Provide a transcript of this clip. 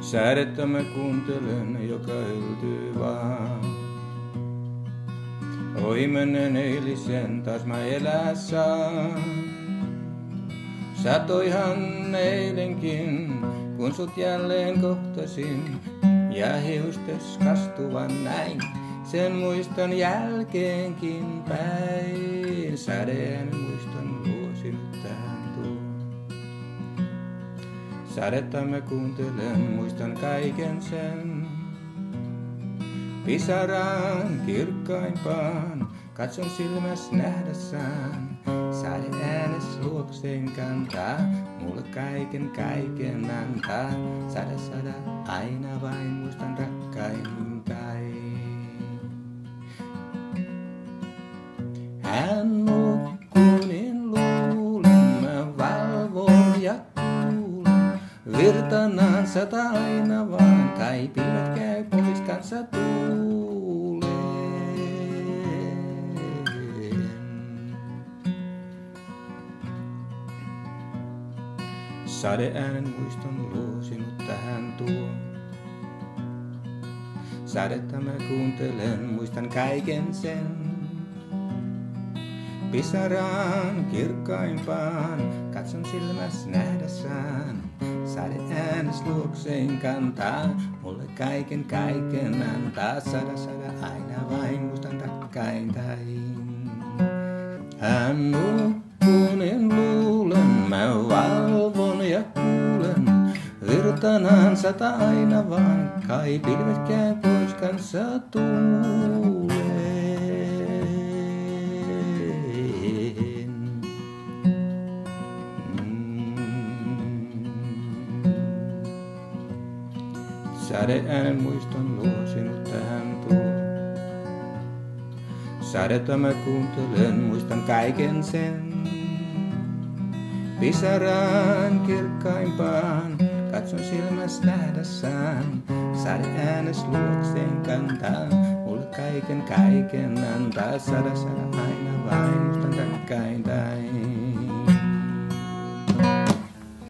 Säädettä mä kuuntelen, joka yltyy vaan. Ohi menen eilisen, taas mä elää saan. Satoihan eilenkin, kun sut jälleen kohtasin. Ja hiustes kastuvan näin, sen muistan jälkeenkin päin. Sädeen muistan tuo. Sadetta mä kuuntelen, muistan kaiken sen. Pisaraan kirkkaimpaan, katson silmäs nähdessään. Sade äänes luokseen kantaa, mulle kaiken kaiken antaa. Sada sada, aina vain muistan rakkain päin. Hän sata aina vaan, kai pilvet käy pois kanssa tuuleen. Sadeäänen muiston luo sinut tähän tuo. Sadetta mä kuuntelen, muistan kaiken sen. Pisaraan kirkkaimpaan, katson silmäs nähdessään. Sade äänes luokseen kantaa, mulle kaiken kaiken antaa. Sada sada aina vain muistan rakkaintain. Hän nukkuu, niin luulen, mä valvon ja kuulen. Virtanaan sata aina vaan, kai pilvet käy pois kanssa tuuleen. Sadeäänen muiston luo sinut tähän tuo. Sadetta mä kuuntelen, muistan kaiken sen. Pisaraan kirkkaimpaan, katson silmäs nähdessään. Sade äänes luokseen kantaa, mulle kaiken kaiken antaa. Sada sada aina vain, muistan rakkaintain.